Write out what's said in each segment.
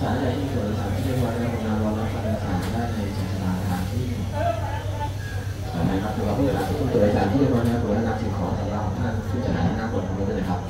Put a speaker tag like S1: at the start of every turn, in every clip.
S1: สารใดที่เกิดสารที่เรียกว่าเรื่อามวัรับสารได้ในศาสนาฐานที่นะครับหรือว่าผู้โดยสารที่เรียกว่าเรื่องนักสิ่งของสำหรับท่านผู้จัดหาหน้าบนของเราด้วยนะครับ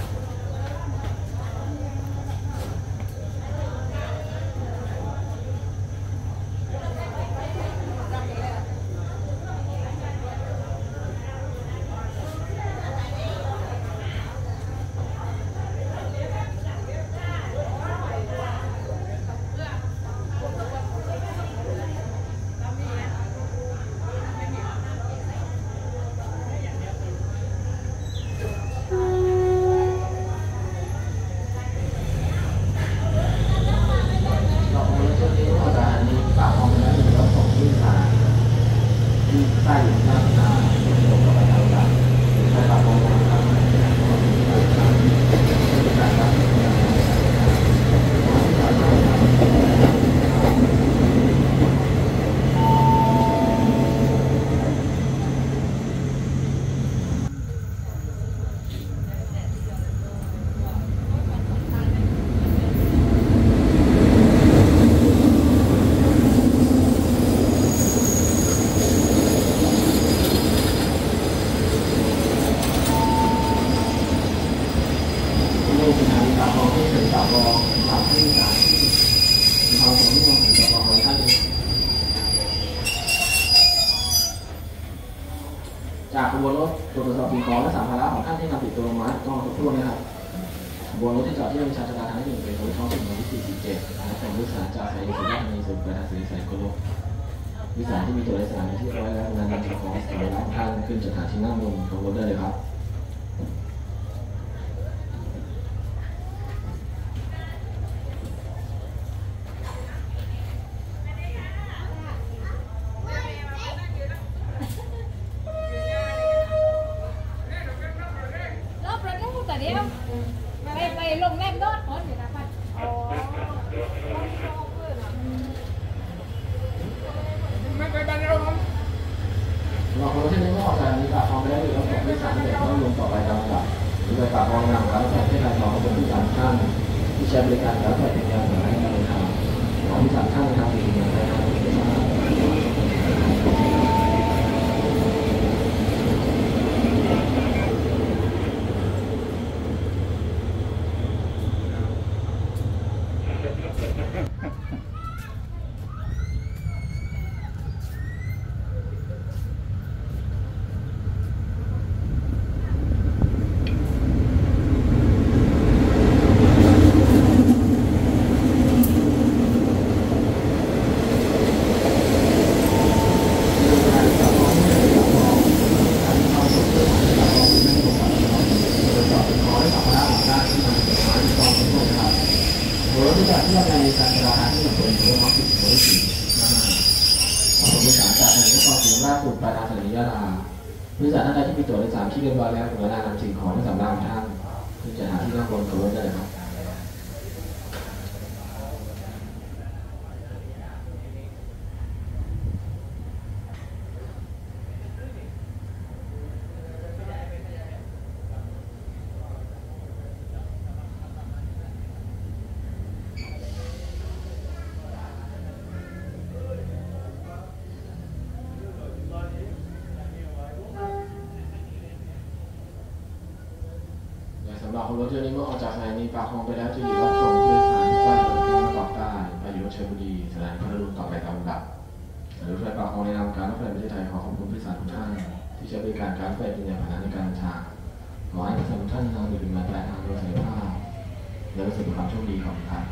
S1: บอาที่สายมีความสมบูรณ์ของสบอของท่านจากขบวนรถตรวจสอบสิ่งของและสัมภาระของท่านที่นำติดตัวมาต้องครบถ้วนนะครับขบวนรถที่จอดที่โรงพยาบาลทางที่หนึ่งเป็นรถท้องถิ่นที่ 47นะขอนวิสาจาใส่ยสุราษฎร์ธนีสู่กระทรวใส่กรคโลวิสาที่มีตัวเลขสถานที่ร้อยแล้วนำติดของสัมภาระท่านขึ้นจากฐานที่นั่งลงขบวนได้เลยครับ เราคนที่ไม่ออกจากนี้ปากคลองไปแล้วหรือเราส่งที่สามเด็กต้องลงต่อไปตามลำดับหรือไปปากคลองนำการแพทย์ที่นายทองเป็นผู้สามท่านที่ใช้บริการการแพทย์เป็นยาสาให้การเดินทางของที่สามท่านทำสิ่งอย่างไรครับโดย ที่จากที่เราในการราคาที่เราเป็นตัวมาติดโดยสีบริษัทจากในนครศรีธรรมราชสุดปรายทางสนียะลาบริษัทท่านใดที่มีตัวโดยสารที่เรียบร้อยแล้วถึงเวลานำสิ่งของที่สำรับท่านที่จะหาที่นั่งบนตัวรถได้ครับ และสำหรับคนรถเที่ยวนี้เมื่อออกจากสถานีปากคลองไปแล้วจะอยู่รับส่งผู้โดยสารที่ป้ายรถที่มาปากใต้ไปอยู่รถเชียงบุรีสถานีพัทลุงต่อไปตามลำดับหรือรถไฟปากคลองในนามการรถไฟประเทศไทยขอขอบคุณผู้โดยสารทุกท่าน ที่ใช้บริการการรถไฟเป็นยานพาหนะในการเดินทางขอให้ทุกท่านทางอยู่ถึงมาปลายทางโดยสันติภาพและประสบความโชคดีขอบคุณครับ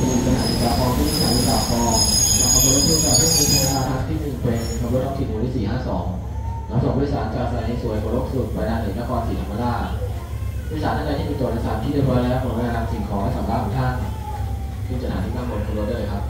S1: มีสถานีปากคลองที่สถานีปาก คลองเราขับรถรถตู้จากเพื่องมีราคาที่หนึ่งเป็นขับรถท้องถิ่นหมู่ที่สี่ห้าสองเราส่งผู้โดยสารจากสถานีสวยกรกสุดไปทางเหนือนครศรีธรรมราชผู้โดยสารท่านใดที่มีตัวโดยสารที่เรียบร้อยแล้วขอให้นำสิ่งของและสัมภาระของท่านขึ้นจากฐานที่นั่งบนขับรถได้เลยครับ